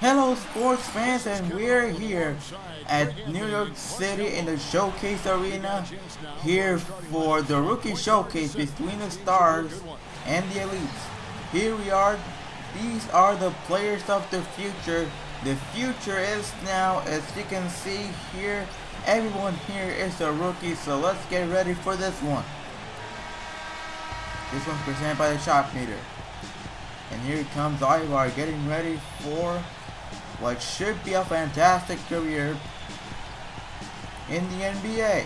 Hello sports fans and we're here at New York City in the Showcase Arena here for the Rookie Showcase between the Stars and the Elites. Here we are. These are the players of the future. The future is now as you can see here. Everyone here is a rookie so let's get ready for this one. This one's presented by the Shot Meter. And here comes Aybar getting ready for what should be a fantastic career in the NBA.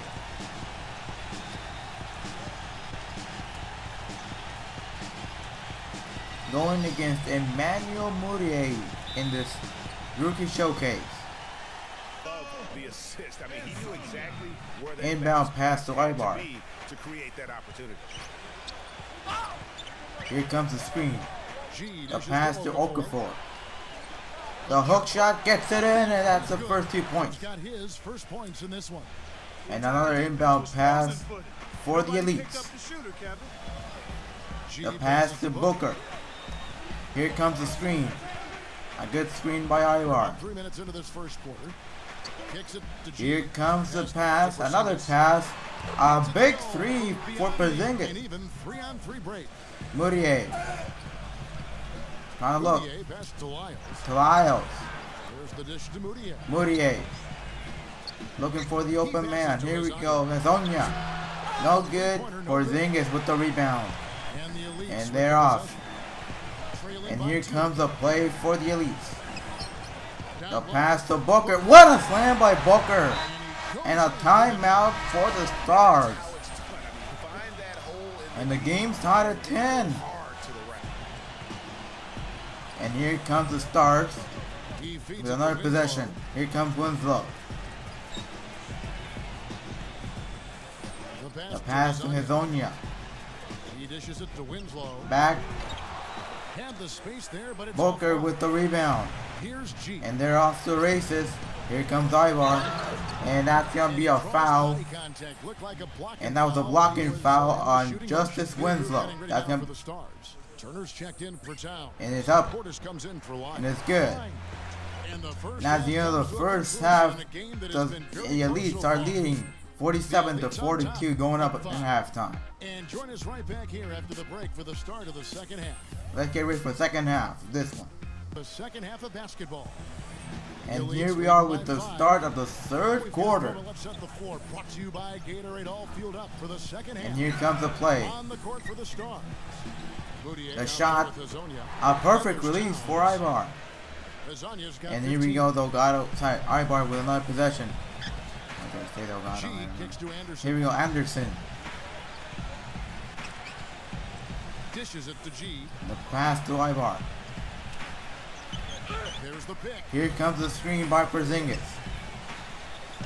Going against Emmanuel Mudiay in this rookie showcase. Inbound pass to Aybar. Here comes the screen. The pass to Okafor. The hook shot gets it in, and that's the first two points. And another inbound pass for the elites. The pass to Booker. Here comes the screen. A good screen by Aybar. Here comes the pass. Another pass. A big three for Porzingis. Mudiay. Trying to look. To Lyles. Mudiay. Looking for the open man. Here we go. Hezonja. No good. for Porzingis with the rebound. And they're off. And here comes a play for the elites. The pass to Booker. What a slam by Booker. And a timeout for the Stars. And the game's tied at 10. And here comes the Stars with another possession. Here comes Winslow. The pass to Hezonja. Back. Booker with the rebound. And they're off to the races. Here comes Aybar. And that's going to be a foul. And that was a blocking foul on Justice Winslow. That's going to Turner's checked in for Towns. And it's up. Comes in for and it's good. Now at the end of the first half, the, the Elites are leading 47 to 42 going up in halftime. And join us right back here after the break for the start of the second half. Let's get ready for the second half this one. The second half of basketball. And here we are with the start of the third quarter. And here comes the play. The shot, a perfect release for Aybar. And here we go, Delgado, sorry, Aybar with another possession. Say Delgado, here we go, Anderson. Dishes it to G. The pass to Aybar. Here comes the screen by Porzingis.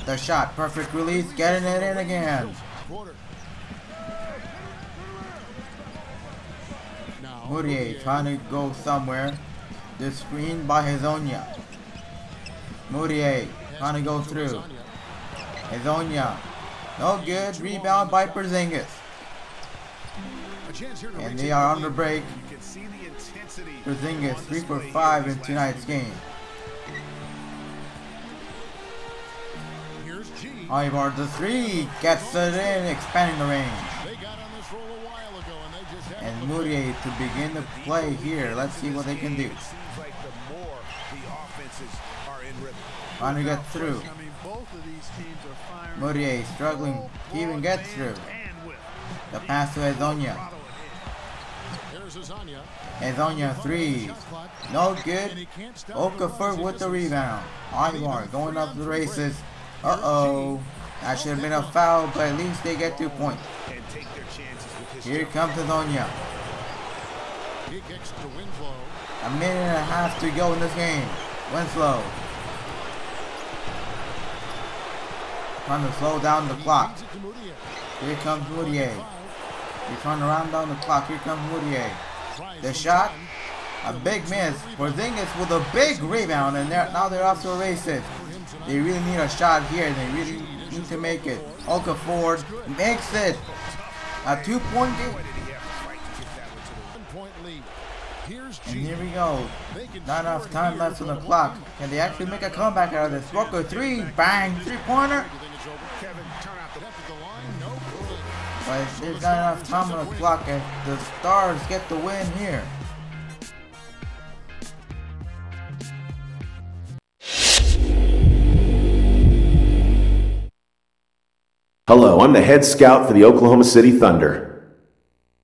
The shot, perfect release, getting it in again. Mudiay trying to go somewhere. The screen by Hezonja. Mudiay trying to go through. Hezonja. No good. Rebound by Porzingis. And they are under break. Porzingis 3 for 5 in tonight's game. Aybar the 3 gets it in, expanding the range. And Mudiay to begin the play here. Let's see what they can do. Trying to get through. Mudiay struggling to even get through. The pass to Hezonja. Hezonja three. No good. Okafor with the rebound. Aybar going up the races. Uh-oh. That should have been a foul, but at least they get two points. Here comes Hezonja. A minute and a half to go in this game. Winslow. Trying to slow down the clock. Here comes Mudiay. He's trying to round down the clock. Here comes Mudiay. The shot. A big miss. Porzingis with a big rebound, and they're, now they're off to a races. They really need a shot here. They really need to make it. Okafor makes it. A two-point game. And here we go. Not enough time left on the clock. Can they actually make a comeback out of this? Walker three, bang, three pointer. But there's not enough time on the clock as the Stars get the win here. Hello, I'm the head scout for the Oklahoma City Thunder.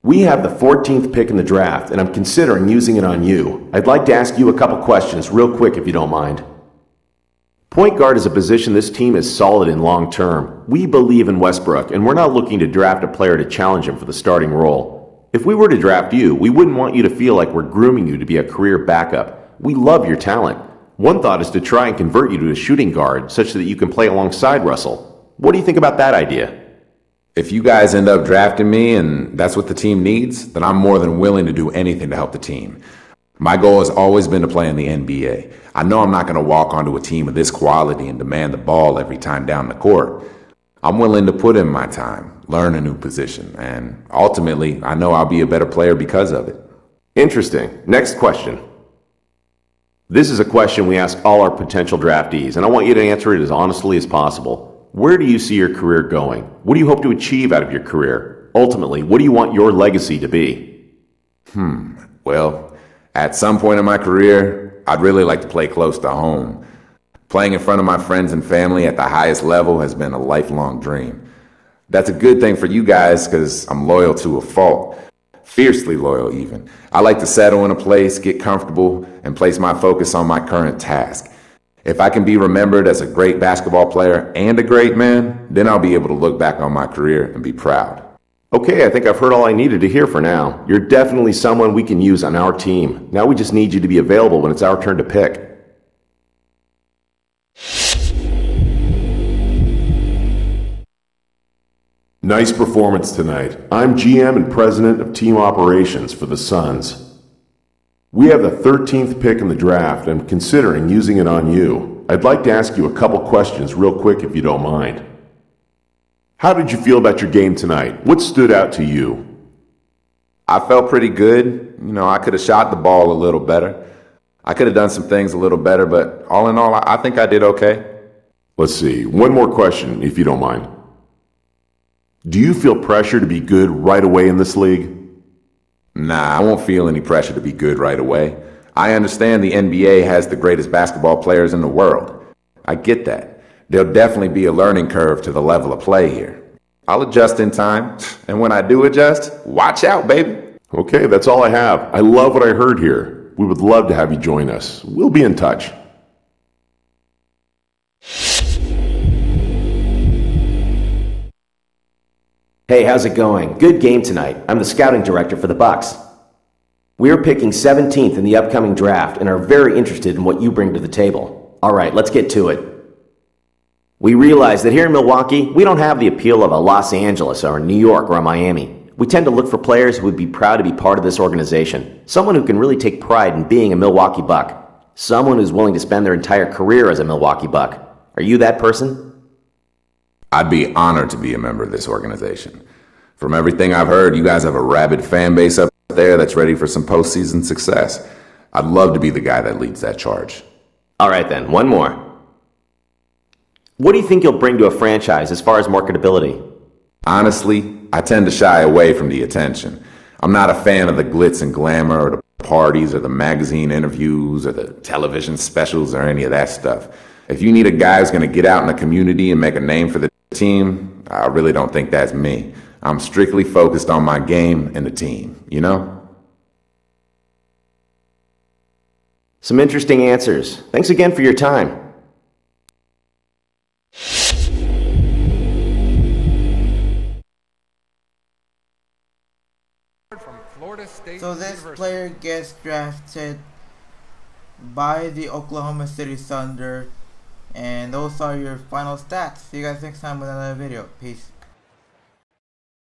We have the 14th pick in the draft, and I'm considering using it on you. I'd like to ask you a couple questions real quick if you don't mind. Point guard is a position this team is solid in long term. We believe in Westbrook, and we're not looking to draft a player to challenge him for the starting role. If we were to draft you, we wouldn't want you to feel like we're grooming you to be a career backup. We love your talent. One thought is to try and convert you to a shooting guard such that you can play alongside Russell. What do you think about that idea? If you guys end up drafting me and that's what the team needs, then I'm more than willing to do anything to help the team. My goal has always been to play in the NBA. I know I'm not going to walk onto a team of this quality and demand the ball every time down the court. I'm willing to put in my time, learn a new position, and ultimately, I know I'll be a better player because of it. Interesting. Next question. This is a question we ask all our potential draftees, and I want you to answer it as honestly as possible. Where do you see your career going? What do you hope to achieve out of your career? Ultimately, what do you want your legacy to be? Hmm. Well, at some point in my career, I'd really like to play close to home. Playing in front of my friends and family at the highest level has been a lifelong dream. That's a good thing for you guys because I'm loyal to a fault. Fiercely loyal, even. I like to settle in a place, get comfortable, and place my focus on my current task. If I can be remembered as a great basketball player and a great man, then I'll be able to look back on my career and be proud. Okay, I think I've heard all I needed to hear for now. You're definitely someone we can use on our team. Now we just need you to be available when it's our turn to pick. Nice performance tonight. I'm GM and President of Team Operations for the Suns. We have the 13th pick in the draft and considering using it on you. I'd like to ask you a couple questions real quick if you don't mind. How did you feel about your game tonight? What stood out to you? I felt pretty good. You know, I could have shot the ball a little better. I could have done some things a little better, but all in all, I think I did okay. Let's see. One more question, if you don't mind. Do you feel pressure to be good right away in this league? Nah, I won't feel any pressure to be good right away. I understand the NBA has the greatest basketball players in the world. I get that. There'll definitely be a learning curve to the level of play here. I'll adjust in time, and when I do adjust, watch out, baby. Okay, that's all I have. I love what I heard here. We would love to have you join us. We'll be in touch. Hey, how's it going? Good game tonight. I'm the scouting director for the Bucks. We're picking 17th in the upcoming draft and are very interested in what you bring to the table. All right, let's get to it. We realize that here in Milwaukee, we don't have the appeal of a Los Angeles or a New York or a Miami. We tend to look for players who would be proud to be part of this organization. Someone who can really take pride in being a Milwaukee Buck. Someone who's willing to spend their entire career as a Milwaukee Buck. Are you that person? I'd be honored to be a member of this organization. From everything I've heard, you guys have a rabid fan base up there that's ready for some postseason success. I'd love to be the guy that leads that charge. All right, then, one more. What do you think you'll bring to a franchise as far as marketability? Honestly, I tend to shy away from the attention. I'm not a fan of the glitz and glamour or the parties or the magazine interviews or the television specials or any of that stuff. If you need a guy who's going to get out in the community and make a name for the team, I really don't think that's me. I'm strictly focused on my game and the team, you know? Some interesting answers. Thanks again for your time. So this player gets drafted by the Oklahoma City Thunder and those are your final stats. See you guys next time with another video. Peace.